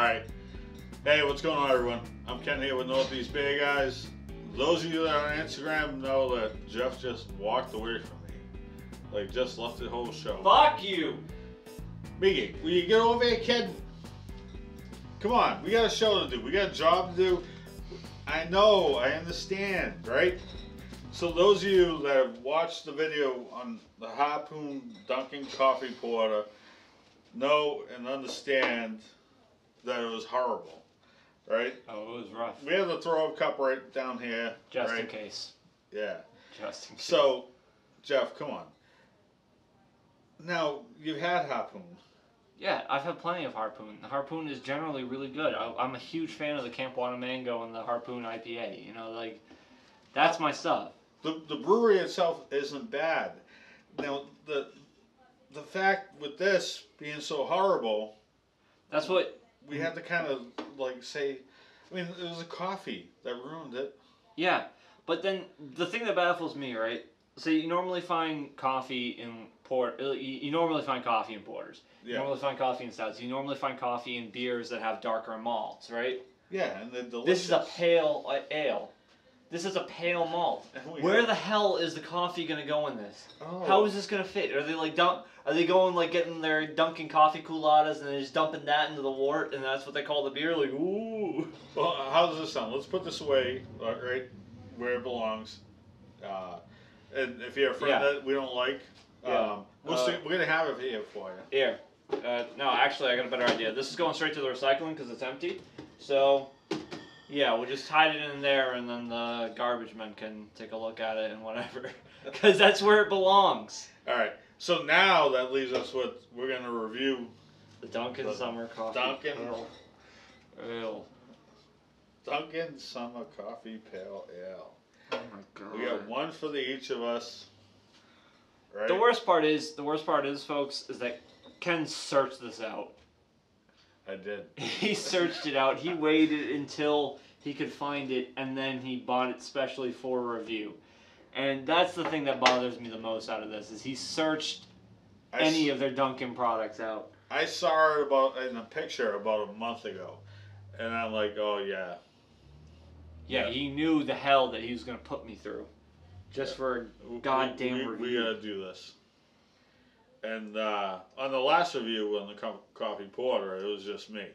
right. Hey, what's going on, everyone? I'm Ken here with Northeast Beer Guys. Those of you that are on Instagram know that Jeff just walked away from me. Like, just left the whole show. Fuck you! Miggy, will you get over here, kid? Come on, we got a show to do. We got a job to do. I know, I understand, right? So those of you that have watched the video on the Harpoon Dunkin' Coffee Porter know and understand that it was horrible, right? Oh, it was rough. We have the throw up cup right down here. Just right? in case. Yeah. Just in case. So, Jeff, come on. Now, you've had Harpoon. Yeah, I've had plenty of Harpoon. The Harpoon is generally really good. I, I'm a huge fan of the Camp Wannamango and the Harpoon IPA. You know, like, that's my stuff. The, the brewery itself isn't bad. Now, the the fact with this being so horrible, That's what. We have to kind of like say, I mean, it was a coffee that ruined it. Yeah, but then the thing that baffles me, right? So you normally find coffee in port. uh, You, you normally find coffee in porters. You Yeah, normally find coffee in stouts. You normally find coffee in beers that have darker malts, right? yeah, and the delicious. This is a pale uh, ale. This is a pale malt. Where the hell is the coffee gonna go in this? Oh. How is this gonna fit? Are they like dump? Are they going like getting their Dunkin' coffee culottes and they're just dumping that into the wort and that's what they call the beer? Like ooh. Well, how does this sound? Let's put this away, uh, right where it belongs. Uh, and if you have a friend Yeah. that we don't like, Yeah. um, we'll Uh, see, we're gonna have it here for you. Here. Uh, no, actually, I got a better idea. This is going straight to the recycling because it's empty. So, yeah, we'll just hide it in there, and then the garbage men can take a look at it and whatever, because that's where it belongs. All right. So now that leaves us with we're gonna review The Dunkin' The Summer Coffee. Dunkin'- Ale. Ale. Dunkin' Summer Coffee Pale Ale. Oh my god. We got one for the each of us. Right. The worst part is, the worst part is, folks, is that Ken searched this out. I did. He searched it out. He waited until he could find it, and then he bought it specially for review. And that's the thing that bothers me the most out of this is he searched I, any s- of their Dunkin' products out. I saw it about in a picture about a month ago, and I'm like, oh yeah. Yeah, he knew the hell that he was gonna put me through, just Yeah. for We- Goddamn we, we, review. gotta do this. And uh, on the last review on the co- coffee porter, it was just me.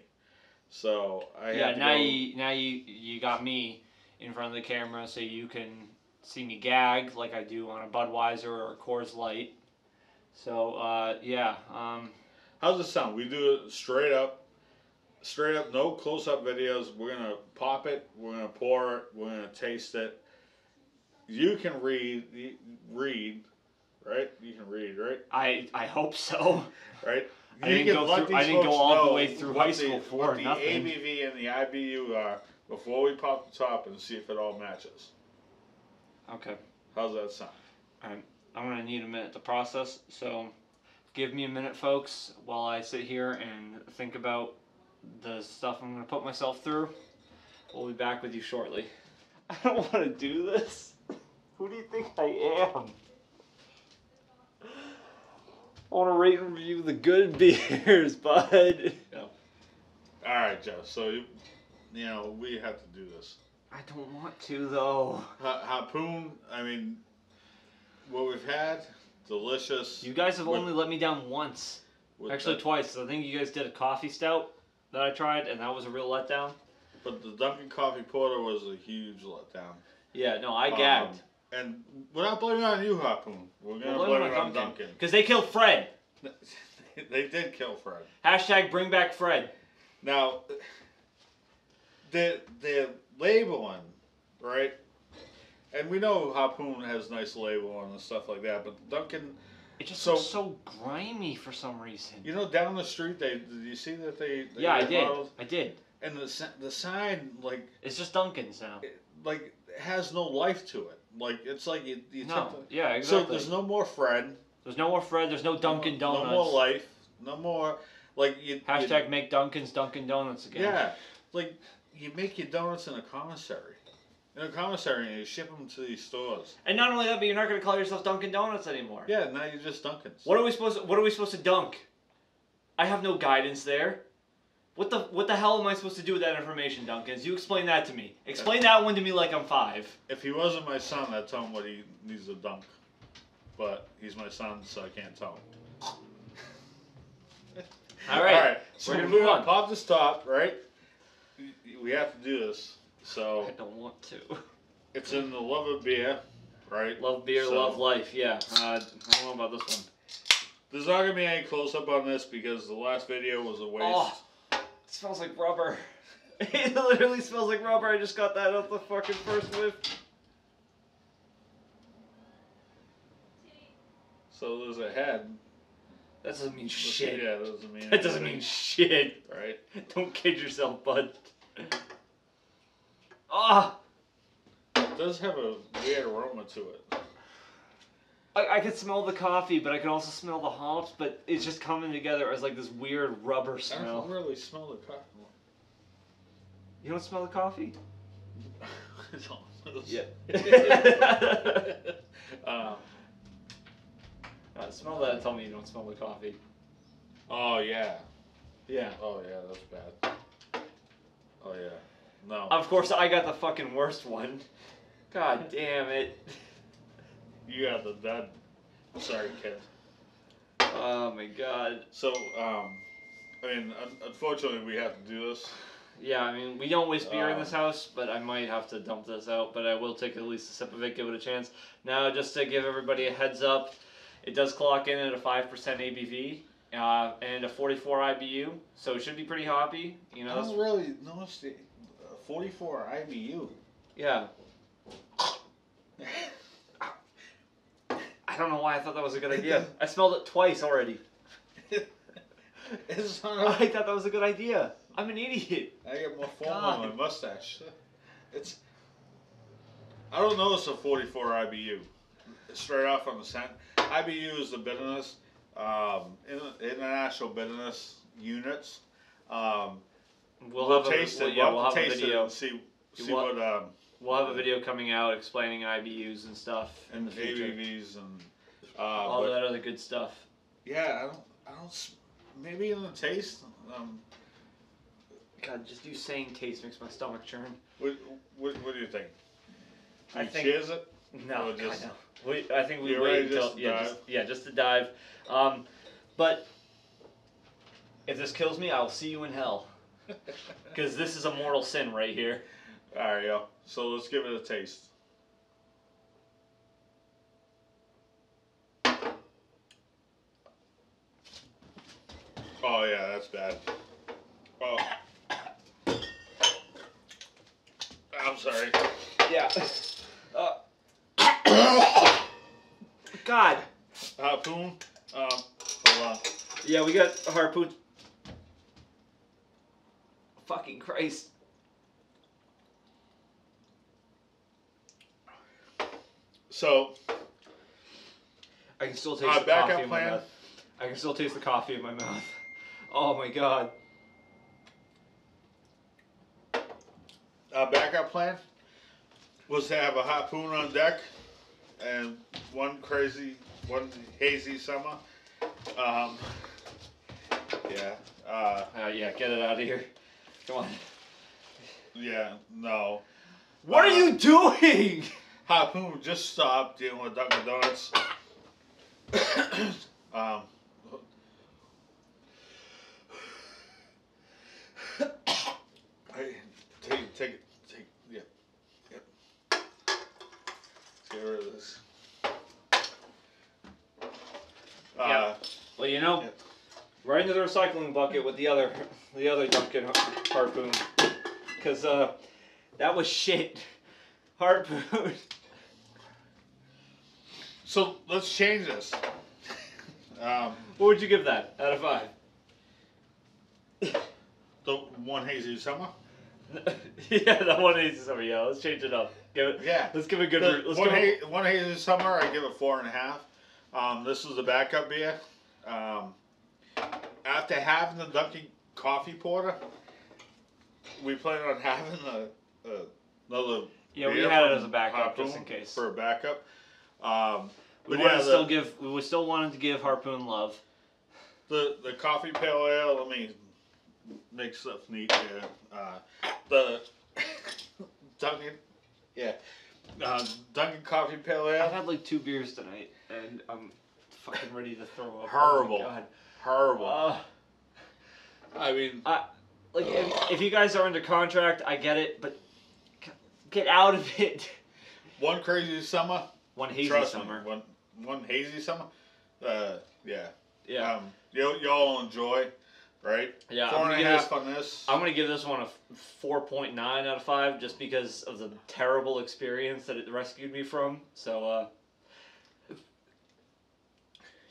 So I yeah. had to Now go, you now you you got me in front of the camera so you can see me gag like I do on a Budweiser or a Coors Light. So uh, yeah, um, How's it sound? We do it straight up, straight up, no close up videos. We're gonna pop it. We're gonna pour it. We're gonna taste it. You can read, read, right? You can read, right? I I hope so. Right. I didn't go through- I didn't go all the way through high the- school for what the nothing. ABV and the IBU are before we pop the top and see if it all matches. Okay. How's that sound? I'm gonna need a minute to process, so give me a minute, folks, while I sit here and think about the stuff I'm gonna put myself through. We'll be back with you shortly. I don't want to do this. Who do you think I am? I want to rate and review the good beers, bud. All right, Joe. So you, you know we have to do this. I don't want to though. Ha- harpoon. I mean, what we've had, delicious. You guys have With- only let me down once. Actually, the- twice. I think you guys did a coffee stout that I tried, and that was a real letdown. but the Dunkin' Coffee Porter was a huge letdown. Yeah, no, I Um, gagged. And we're not blaming on you, Harpoon. We're gonna blame it it on Dunkin'. Because they killed Fred. they did kill Fred. Hashtag bring back Fred. Now, the the labeling, right? And we know Harpoon has nice labeling and stuff like that, but Dunkin', It just So- looks so grimy for some reason. you know, down the street, they did you see that they? they yeah, I did. remodeled? I did. And the the sign like It's just Dunkin's now. like has no life to it. Like it's like you, you No. the, Yeah, So there's no more Fred. There's no more Fred. There's no Dunkin' no, Donuts. No more life. No more like you. you- Hashtag make Dunkin's Dunkin' Donuts again. Yeah, like you make your donuts in a commissary, in a commissary, and you ship them to these stores. And not only that, but you're not gonna call yourself Dunkin' Donuts anymore. Yeah, now you're just Dunkin's. What are we supposed to, What are we supposed to dunk? I have no guidance there. What the what the hell am I supposed to do with that information, Dunkin'? You explain that to me. Explain that one to me like I'm five. If he wasn't my son, I'd tell him what he needs to dunk. But he's my son, so I can't tell him. All right. All right. So We're gonna move on. pop this top, right? We have to do this. So I don't want to. it's in the love of beer, right? Love beer, So- love life. Yeah. Uh, I don't know about this one. There's not gonna be any close up on this because the last video was a waste. Oh, it smells like rubber. It literally smells like rubber. I just got that out the fucking first whiff. So there's a head. That doesn't mean shit. Yeah, that doesn't mean. That doesn't mean shit. right. Don't kid yourself, bud. Ah, It does have a weird aroma to it. I, I could smell the coffee, but I could also smell the hops. But it's just coming together as like this weird rubber smell. I don't really smell the coffee. You don't smell the coffee? yeah. um, Uh, smell that and tell me you don't smell the coffee. oh yeah. Yeah. Oh yeah, that's bad. Oh yeah. No. Of course, I got the fucking worst one. God damn it. you got the dad. Sorry, kid. Oh my god. So, um, I mean, un- unfortunately, we have to do this. Yeah, I mean, we don't waste beer in Um, this house, but I might have to dump this out. But I will take at least a sip of it, give it a chance. Now, just to give everybody a heads up, it does clock in at a 5% ABV uh, and a 44 IBU, so it should be pretty hoppy. You know, I don't really notice the uh, 44 IBU. yeah. I don't know why I thought that was a good idea. I smelled it twice already. it's not. I thought that was a good idea. I'm an idiot. I get more foam God. on my mustache. It's. I don't notice a 44 IBU. Straight off on the scent. IBU is the bitterness, um, international bitterness units. Um, We'll, we'll, have a, taste well, it. yeah, we'll, we'll have a video. it and see, see What- what, um, We'll have a video coming out explaining IBUs and stuff in and the future. ABVs and. Uh, All but- that other good stuff. Yeah, I don't. I don't. Maybe in the taste. Um, God, just you saying taste makes my stomach churn. what, what, what do you think? I think- cheers it? No, Or just- I know. We, I think we You're wait ready until just to yeah, dive? just, yeah, just to dive. Um, but if this kills me, I will see you in hell because this is a mortal sin right here. All right, yo. So let's give it a taste. Oh yeah, that's bad. Oh. I'm sorry. Yeah. Uh, God. Harpoon. Um, hold on. Yeah, we got harpoon. Fucking Christ. So I can still taste Uh, the backup coffee in my plan? mouth. I can still taste the coffee in my mouth. Oh my god. our backup plan was to have a harpoon on deck and one crazy, one hazy summer. Um, yeah. Uh, Uh, yeah, get it out of here. Come on. yeah. No. What are you doing? Harpoon just stopped dealing with Dunkin' Donuts. um, hey, take, take it, take, yeah, yep. Let's get rid of this. Uh, Yeah. Well, you know, Yeah. right into the recycling bucket with the other, the other Dunkin' harpoon, because uh, that was shit. Harpoon. So let's change this. Um, What would you give that out of five? the one hazy summer. yeah, that one is summer. Yeah, let's change it up. Give it. Yeah. Let's give it a good. The let's one, give it. ha- one hazy summer, I give it four and a half. Um, this is the backup beer. Um, after having the Dunkin' coffee porter, we plan on having a, a another. Yeah, we had it as a backup just in case. for a backup. Um, We but want yeah, to still give. We still wanted to give harpoon love. the the coffee pale ale. I me make stuff neat. Yeah. Uh, the Dunkin', yeah, uh, Dunkin' Coffee Pale I've had like two beers tonight, and I'm fucking ready to throw up. Horrible. Oh my God. Horrible. Uh, I mean, like if, if you guys are under contract, I get it, but get out of it. one crazy summer. One hazy trust summer. me, one one hazy summer. Uh, yeah. Yeah. Um, you y'all enjoy, right? Yeah, Four I'm and a half on this. I'm gonna give this one a four point nine out of five, just because of the terrible experience that it rescued me from. So, uh,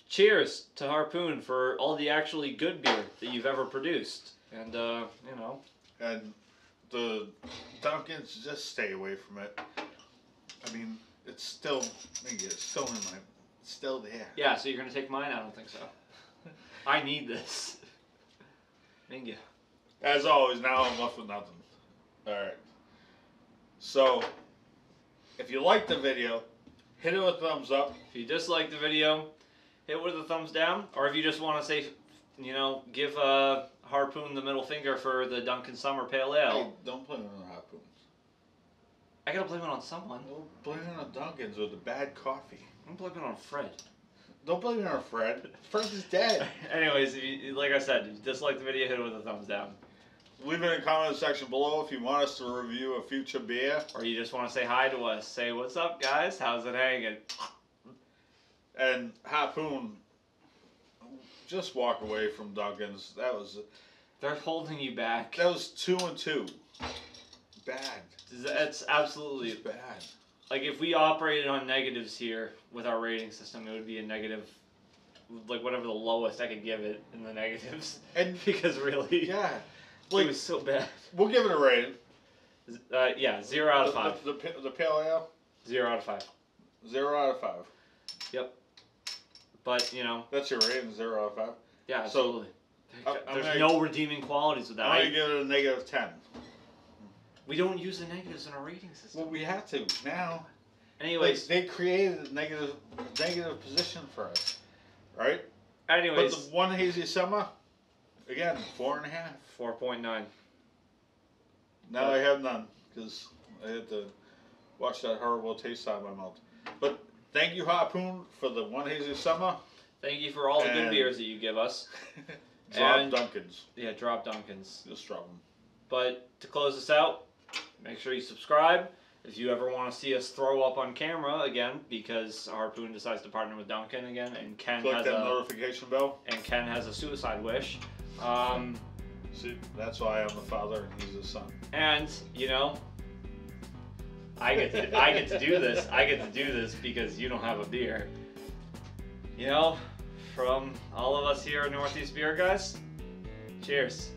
cheers to Harpoon for all the actually good beer that you've ever produced, and uh, you know, and the Dunkins just stay away from it. I mean, it's still, maybe it's still in my, it's still there. yeah. So you're gonna take mine? I don't think so. I need this. Thank you. As always, now I'm left with nothing. All right. So, if you like the video, hit it with a thumbs up. If you dislike the video, hit with a thumbs down, or if you just want to say, you know, give uh, Harpoon the middle finger for the Dunkin' Summer Pale Ale. Hey, don't blame it on harpoons. I gotta blame it on someone. Don't blame it on Dunkins or the bad coffee. I'm blaming it on Fred. Don't blame it on Fred. Fred is dead. Anyways, you, like I said, if you dislike the video, hit it with a thumbs down. Leave it in the comment section below if you want us to review a future beer. Or you just want to say hi to us. Say, what's up, guys? How's it hanging? And Harpoon, just walk away from Dunkins. That was They're holding you back. that was two and two. Bad. That's absolutely It's bad. Like if we operated on negatives here with our rating system, it would be a negative, like whatever the lowest I could give it in the negatives. And because really, yeah, it was so bad. we'll give it a rating. Uh, yeah, zero out of The- five. The, the, the pale ale, Zero out of five. zero out of five. Yep. But you know, That's your rating, zero out of five. yeah, So, absolutely. I'm There's gonna- no redeeming qualities with that. I'm gonna give it a negative ten. We don't use the negatives in our rating system. Well, we have to now. Like, Anyways, they created a negative negative position for us, right? anyways, But the one hazy summer, again, four and a half. four point nine. Now I have none because I had to watch that horrible taste out of my mouth. But thank you, Harpoon, for the one hazy summer. Thank you for all the good beers that you give us. Drop And- Dunkins. Yeah, drop Dunkins. Just drop them. But to close this out, make sure you subscribe. If you ever want to see us throw up on camera again, because Harpoon decides to partner with Dunkin' again, and Ken Click has that a notification bell. and Ken has a suicide wish, um, See, that's why I'm the father and he's the son. and you know, I get to I get to do this. I get to do this because you don't have a beer. You know, from all of us here at Northeast Beer Guys, cheers.